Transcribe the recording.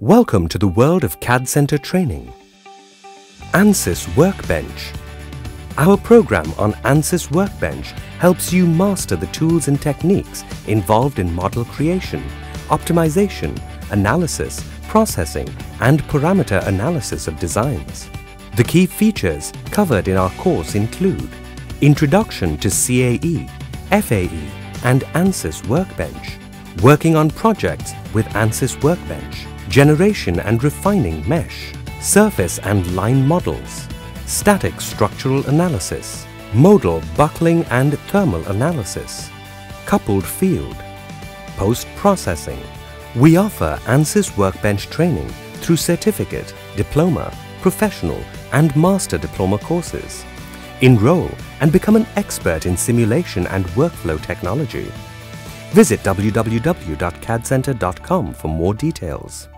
Welcome to the world of CADD Centre training. ANSYS Workbench. Our program on ANSYS Workbench helps you master the tools and techniques involved in model creation, optimization, analysis, processing, and parameter analysis of designs. The key features covered in our course include Introduction to CAE, FAE, and ANSYS Workbench, working on projects with ANSYS Workbench, generation and refining mesh, surface and line models, static structural analysis, modal buckling and thermal analysis, coupled field, post-processing. We offer ANSYS Workbench training through certificate, diploma, professional and master diploma courses. Enroll and become an expert in simulation and workflow technology. Visit www.caddcentre.com for more details.